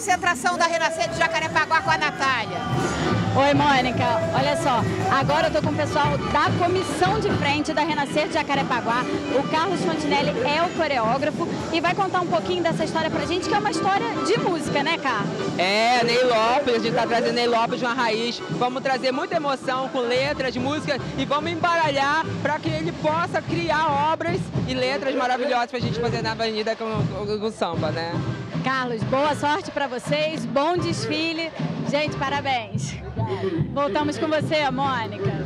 concentração da Renascer de Jacarepaguá com a Natália. Oi, Mônica. Olha só, agora eu tô com o pessoal da comissão de frente da Renascer de Jacarepaguá. O Carlos Fontinelli é o coreógrafo e vai contar um pouquinho dessa história pra gente, que é uma história de música, né, Carlos? É, Ney Lopes, a gente tá trazendo Ney Lopes de uma raiz. Vamos trazer muita emoção com letras, música e vamos embaralhar para que ele possa criar obras e letras maravilhosas pra gente fazer na avenida com, com, com samba, né? Carlos, boa sorte para vocês, bom desfile. Gente, parabéns. Voltamos com você, Mônica.